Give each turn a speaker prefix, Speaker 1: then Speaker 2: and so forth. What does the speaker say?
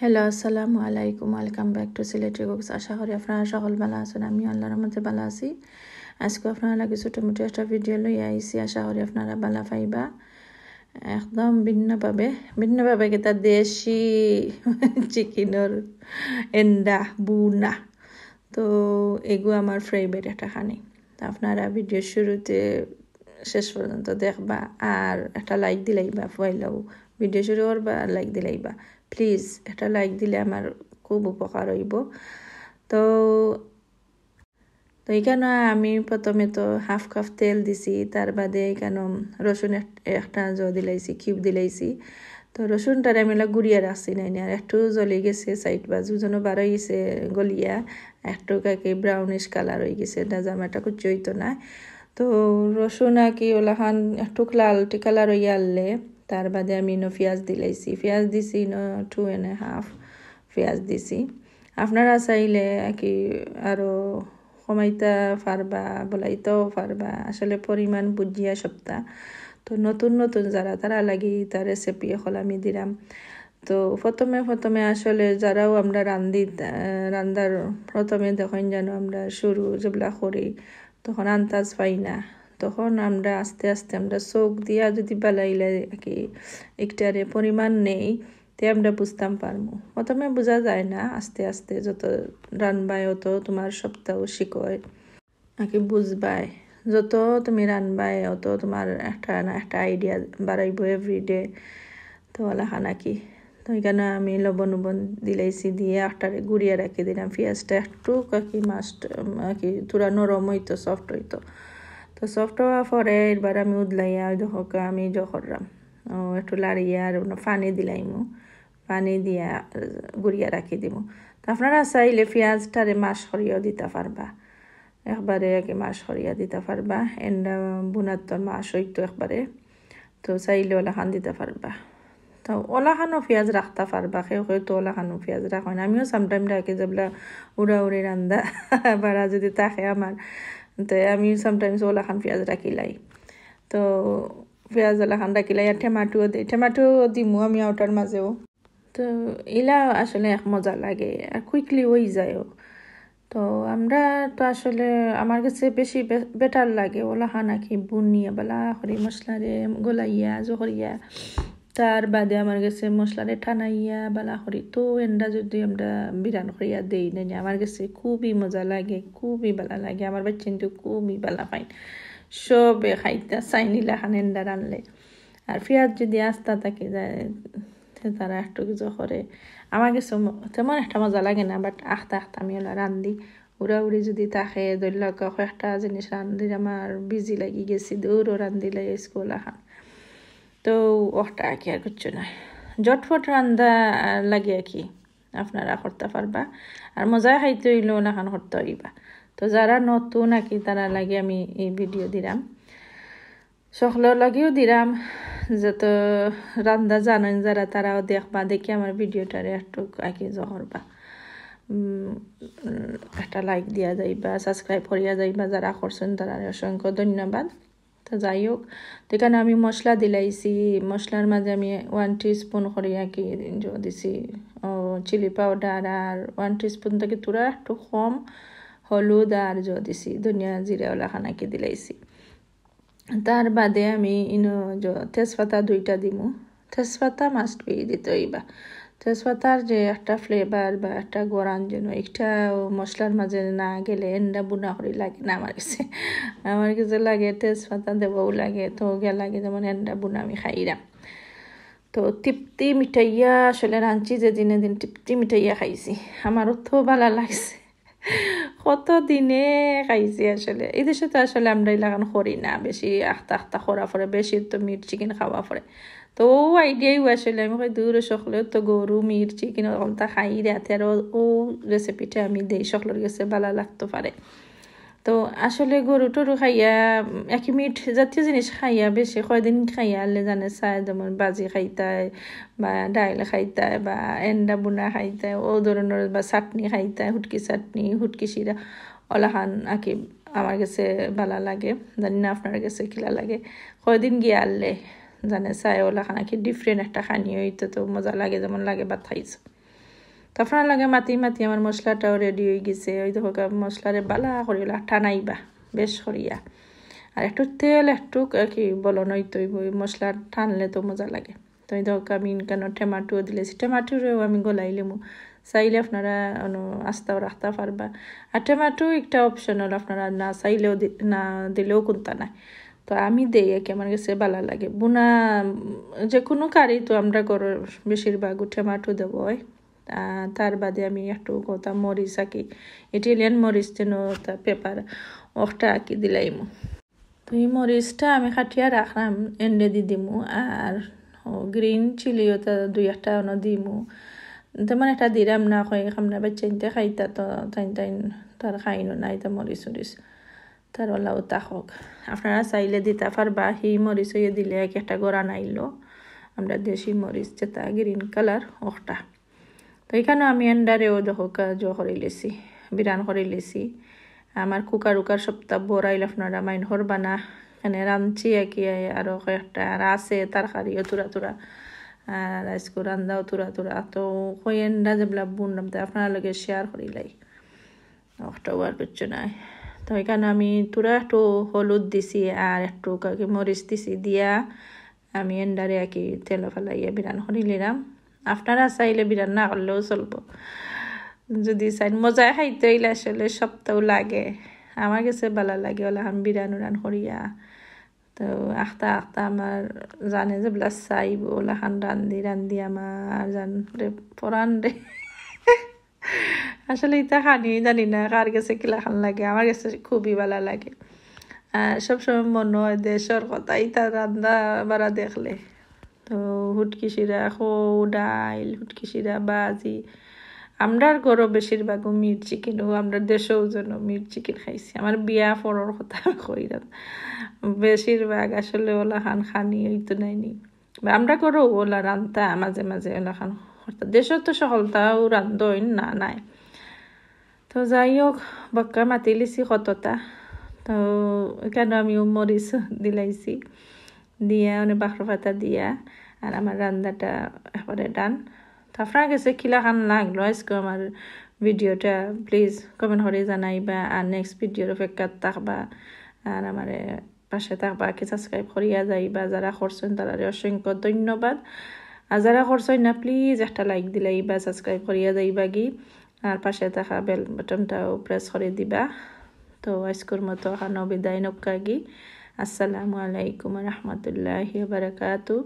Speaker 1: Hello আসসালামু আলাইকুম welcome back to Sylheti books আশা করি আপনারা সকল ভালো আছেন। আমি আল্লাহর মধ্যে ভালো আছি। আজকে আপনারা লাগে ছোটো মোটো একটা ভিডিও লই আইসি আশা করি আপনারা ভালো পাইবা। একদম ভিন্নভাবে ভিন্নভাবে কেতা দেশি চিকেনের এন্ডা, বুনা। তো এগু আমার ফেভারিট একটা খানি আপনারা ভিডিও শুরুতে শেষ পর্যন্ত দেখবা। আর একটা লাইক দিলাইবা পয়লাও ভিডিও শুরু করবা, আর লাইক দিলাইবা প্লিজ একটা লাইক দিলে আমার খুব উপকার হইব। তো তো এখানে আমি প্রথমে তো হাফ কাপ তেল দিছি, তার বাদে এখানে রসুন একটা জ দিলাইছি কিউব দিলাইছি। তো রসুনটারে আমি গুড়িয়া রাখছি নাই আর একটু জ্বলে গেছে সাইড বাজু, যেন বার হয়ে গেছে গলিয়া, একটু কাকে ব্রাউনিশ কালার হয়ে গেছে না জামাটা কুচি হইতো না। তো রসুন আর কি ওলাখান একটু লাল কালার হইয়া আনলে তার বাদে আমি ইনো পেঁয়াজ দিলাইছি। পেঁয়াজ দিছি ইনো টু এন্ড হাফ পেঁয়াজ দিছি। আপনারা চাইলে কি আরও কমাইতা পারবা, বলাইতেও পারবা। আসলে পরিমাণ বুঝিয়া সপ্তাহ তো নতুন নতুন যারা, তারা লাগি তার রেসিপি এখন আমি দিলাম তো প্রথমে প্রথমে আসলে যারাও আমরা রান্ধি রান্দার প্রথমে দেখেন যেন আমরা শুরু যেগুলা করি, তখন আন্দাজ পাই না। তখন আমরা আস্তে আস্তে আমরা চোখ দিয়া যদি বালাইলে কি একটারে পরিমাণ নেই, তে আমরা বুঝতাম পারব প্রথমে বোঝা যায় না, আস্তে আস্তে যত রানবাই অত তোমার সপ্তাহ শিখয় নাকি বুঝবাই যত তুমি রানবাই অত তোমার একটা না একটা আইডিয়া বাড়াইব এভরিডে তো ওলাখা নাকি। তো এখানে আমি লবণ উবন দিলাইছি, দিয়ে আটারে গুড়িয়ে রাখি দিলাম। পেঁয়াজটা একটু কাকি মাছ কি তুরা নরম হইতো সফট হইতো। তো সফট হওয়ার পরে এবার আমি উদলাইয়া যখন আমি যখরাম একটু লাড়িয়া আর পানি দিলাইমু। পানি দিয়া গুড়িয়া রাখি দিব তো আপনারা চাইলে পেঁয়াজটারে মাছ সরিয়েও দিতে পারবা। একবারে একে মাছ সরিয়া দিতে পারবা। এন্ডা বুনার মাছ হইতো একবারে। তো চাইলে ওলাখান দিতে পারবা। তো ওলাখানো পেঁয়াজ রাখতে পারবা। কেউ কেউ তো ওলাখানো পেঁয়াজ রাখো না। আমিও সামটাইম রাখি যেগুলা উড়া উড়ি রান্দা। বাড়া যদি থাকে আমার। তো আমি সামটাইমস ওলাখান পেঁয়াজ রাখিলাই তো পেঁয়াজ ওলাখান রাখিলাই আর টেমাটো দিই টেমাটো দিমু আমি ওটার মাঝেও তো এলা আসলে এক মজা লাগে আর কুইকলি হয়ে যায়ও তো আমরা তো আসলে আমার কাছে বেশি বেটার লাগে ওলা হানাকি বুনিয়া বেলা হরি মশলারে গোলাইয়া জহরিয়া তার বাদে আমার কাছে মশলারে টানাইয়া বালা করি। তো এন্ডা যদি আমরা বিরান করিয়া দেই না আমার কাছে খুবই মজা লাগে, খুবই ভালো লাগে। আমার বাচ্চা কিন্তু খুবই ভালো পাই সবে খাইতা চাইনিলা খান এন্ডা রানলে। আর পেঁয়াজ যদি আস্তা থাকে, যায় তারা একটু কিছু করে। আমার কাছে তেমন একটা মজা লাগে না বাট আখতা আখতা আমি ওলা রান্ধি। উড়া উড়ি যদি থাকে, ধরল কয়েকটা জিনিস রান্ধি, আমার বিজি লাগি গেছি, দৌড়ও রান্ধিলে স্কুল খান তো ওটা আর কি আর কিছু না জটফট রান্দা লাগে আর কি, আপনারা করতে পারবা। আর মজা খাইতে হইলেও নাখান করতে হইবা। তো যারা নতুন আর কি, তারা লাগে আমি এই ভিডিও দিলাম সকলের লাগেও দিলাম যত রান্দা জানেন যারা, তারাও দেখবা, দেখি আমার ভিডিওটারে একটু আঁকি জহরবা একটা লাইক দিয়া যাইবা সাবস্ক্রাইব করিয়া যাইবা, যারা করছেন তারা অসংখ্য ধন্যবাদ। তো যাই হোক। তো এখানে আমি মশলা দিলাইছি। মশলার মাঝে আমি ওয়ান স্পুন করিয়া কি দিছি চিলি পাউডার আর ওয়ান স্পুন থেকে তোরা একটু কম হলুদ আর জ দিছি, ধনিয়া জিরা ওলা খানাকে দিলাইছি। তার বাদে আমি ইনো তেজপাতা দুইটা দিমু। তেজপাতা মাস্ট বি দিতে হইবা। তেজপাতার যে একটা ফ্লেভার বা একটা গরান যেন একটা মশলার মাঝে না গেলে এন্ডা বুনা করি লাগে না আমার কাছে। আমার কাছে লাগে তেজপাতা দেবও লাগে, তো গে লাগে যেমন এন্ডা বুনা আমি খাইরাম তো তৃপ্তি মিঠাইয়া, আসলে রাঁচি যে দিনে দিন তৃপ্তি মিঠাইয়া খাইছি, আমারও তো ভালো লাগছে। কত দিনে খাইছি আসলে, এই দেশে তো আসলে আমরা এলাকান করি না, বেশি আখতা আখতা করা পরে, বেশি তো মিট চিকেন খাওয়া পরে। তো ও আইডিয়াই আসলে, আমি কই দূরে সকলেও তো গরু মিট চিকেন অলতা খাই রাতে আর ও রেসিপিটা আমি দেই সকলের কাছে, ভালো লাগতে পারে। তো আসলে গরু টরু খাইয়া, একই মিট জাতীয় জিনিস খাইয়া বেশি, কয়দিন খাইয়া আনলে জানে, চায় যেমন বাজি খাইতায় বা ডাইল খাইতায় বা এন্ডা বুনা খাইতায়, ও ধরনের বা চাটনি খাইতায়, হুটকি চাটনি, হুটকি শিরা ওলাখান আঁকি আমার কাছে ভালো লাগে, জানি না আপনার কাছে খিলা লাগে। কয়দিন গিয়ে আনলে? জানে চায় ওলাখান আঁকি ডিফারেন্ট একটা খানি হইতে তো মজা লাগে, যেমন লাগে বা খাইছো। তো আপনার লাগে মাতি মাতি আমার মশলাটাও রেডি হয়ে গেছে। ওই দেখো মশলারে বালা করিলা টানাইবা বেশ করিয়া। আর একটু তেল, একটু কি বলো, নই তো মশলা টানলে তো মজা লাগে। তো এই দেখো আমি কেন টমেটো দিলেছি। টমেটোরেও আমি গলাইলেমু চাইলে আপনারা আস্তাও রাখতে পারবা। আর টমেটো একটা অপশনাল আপনারা না চাইলেও না দিলেও কোনটা নাই। তো আমি দেই একে, আমার কাছে ভালো লাগে। বুনা যে কোনো কারি তো আমরা করো বেশিরভাগ টমেটো দেবো তার বাদে আমি একটু কথা মরিচ আঁকি। ইটালিয়ান মরিচ যেন তা পেপার ওটা আঁকি দিলাইমু। তো এই মরিচটা আমি কাটিয়া রাখলাম, এন্ডে দি দিমু, আর গ্রিন চিলিও তা দুই একটা অন দিমু। তেমন একটা দিলাম না, কই খামনা বাচ্চাইনতে খাইতা তো তাইন তাইন তার খাইনো নাই তা মরিচ মরিচ তার ওলাও হোক। আপনারা চাইলে দিতে পারবা সেই মরিচ হয়ে দিলে এক একটা গড়া নাইলো। আমরা দেশি মরিচ, যেটা গ্রিন কালার ওটা। তো এখানে আমি এন্ডারেও দেখোক জো করে লেছি, বিরান করে লেছি। আমার কুকার উকার সপ্তাহ বড়াইল আপনারা মাইন হরবা না। এখানে রাঁধছি একে আরও কয়েকটা, আর আছে তরকারিও তুরা তুরা। আর আজকে রান্দাও তুরা তুরা। তো কই এন্ডা যেগুলা বুনলাম, তো আপনার লগে শেয়ার করিলাই ওটাও আর কিছু নাই। তো এখানে আমি তুরা একটু হলুদ দিছি আর একটু মরিচ দিছি। দিয়া আমি এন্ডারে আর কি তেল ফেলাইয়া বিরান করে নিলাম আপনারা চাইলে বিরান না করলেও চলবো। যদি চাই মজায় খাইতে হইলে আসলে সপ্তাহ লাগে। আমার কাছে ভালো লাগে ওলা আমি বিরান উড়ান করিয়া তো আখতা আখতা আমার জানে যে বলা চাইব ওলা খান রান্ধি রান্ধি আমার জান পরান রে আসলে ইতা খানি জানি না, কার কাছে কিলা খান লাগে, আমার কাছে খুবই ভালো লাগে। সবসময় মনে হয় দেশের কথা ইতা রান্ধা বাড়া দেখলে। তো হুটকি শিরা খো ডাইল হুটকি শিরা বাজি। আমরার ঘরও বেশিরভাগ মিট চিকেন ও আমরা দেশেও যেন মিট চিকেন খাইছি। আমার বিয়া পরের কথা কইরাম। বেশিরভাগ আসলে ওলা খান খানি হইতো নাইনি আমরা করো ওলা রান্তা, মাঝে মাঝে ওলা খান। দেশও তো সকলটাও রান্ধই না, নাই। তো যাই হোক বক্কা মাতি লিছি কতটা তো কেন আমি মরিচ দিলাইছি দিয়া অনেক বাখর পাতা দিয়া আর আমার রান্নাটা একবারে ডান তো আপনার কাছে কিলা খান লাগল আজকে আমার ভিডিওটা প্লিজ কমেন্ট করে জানাইবা আর নেক্সট ভিডিওর অপেক্ষা থাকবা আর আমার পাশে থাকবা কি সাবস্ক্রাইব করিয়া যাইবা যারা করছেন তারা অসংখ্য ধন্যবাদ আর যারা করছেন না প্লিজ একটা লাইক দিলাই বা সাবস্ক্রাইব করিয়া যাইবা গি আর পাশে থাকা বেল বাটনটাও প্রেস করে দিবা। তো আজকের মতো হানো বিদায় নক্কা গি আসসালামু আলাইকুম রহমতুল্লাহ বারকাতু